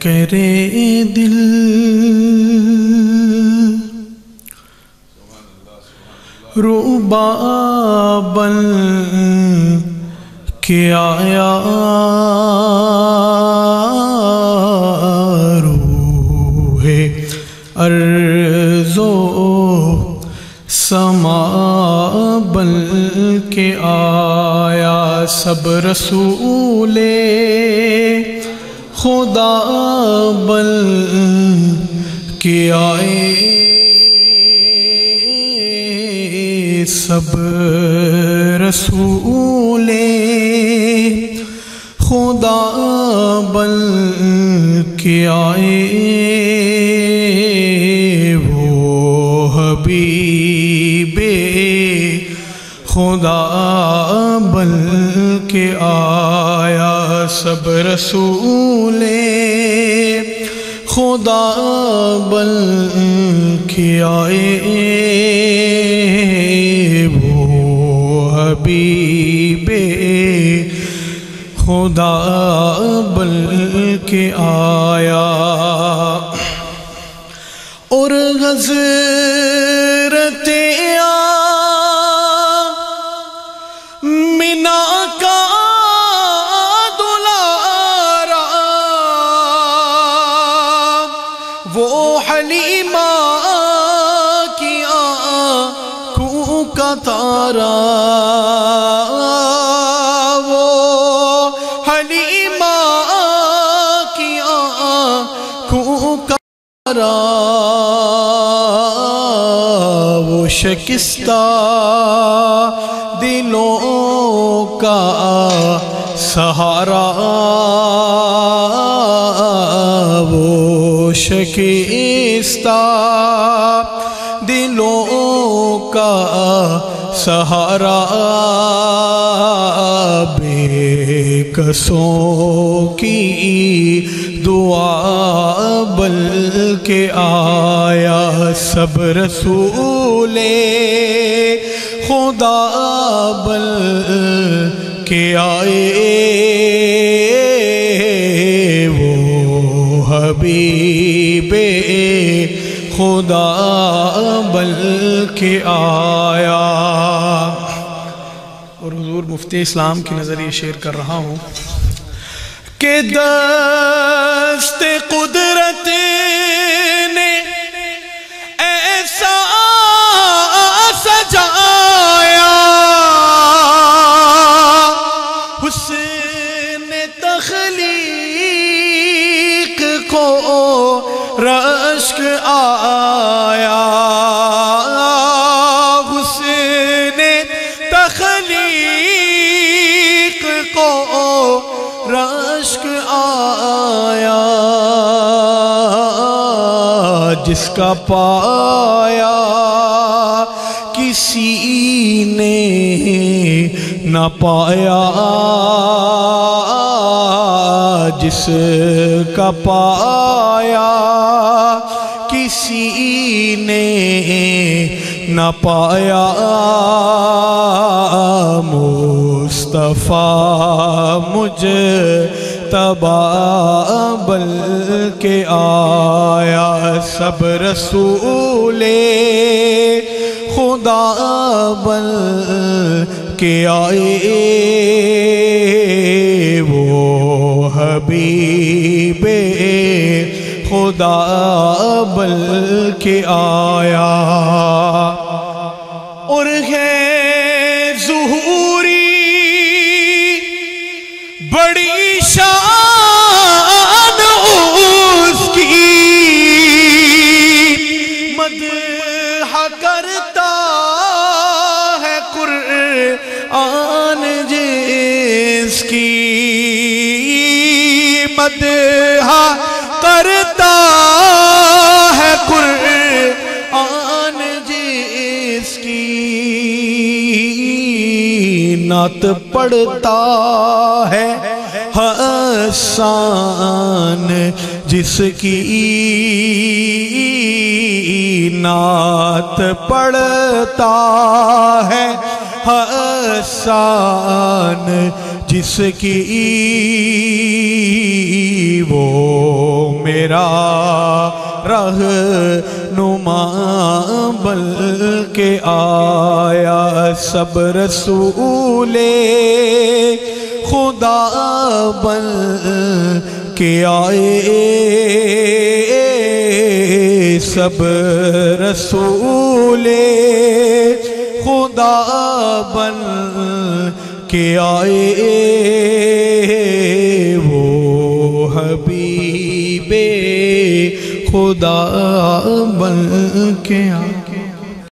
کرے دل۔ روبا بن کے آیا۔ روح ارض و سما بن کے آیا۔ سب رسول خدا بل کے آئے سب رسول خدا بل کے آئے وہ حبیب خدا سب رسول خدا بل کے آئے وہ حبیب خدا بل کے آیا اور حضرت حلیمہ کی آنکھوں کا تارا وہ حلیمہ کی آنکھوں کا تارا وہ شکستہ دلوں کا سہارا وہ شکستہ دلوں کا سہارا بے کسوں کی دعا بل کے آیا سب رسول خدا بل کے آئے حبیب خدا بل کے آیا۔ اور حضور مفتی اسلام کی نظر یہ شعر کر رہا ہوں کہ در رشک آیا۔ حسن تخلیق کو رشک آیا۔ جس کا پایا کسی نے نہ پایا۔ جس کا پایا کسی نے نہ پایا مصطفیٰ مجھ تبابل کے آیا سب رسول خدا بل کے آئے وہ حبیب خدا بل کے آیا۔ اور ہے ظہوری بڑی شان اس کی۔ مدح کرتا ہے قرآن جس کی۔ مدح نعت پڑھتا ہے، حسان، جس کی نعت پڑھتا ہے، حسان، جس کی وہ میرا رہ نما بل کے آیا سب رسول خدا بل کے آئے سب رسول خدا بن کے آئے خدا بن کے آئے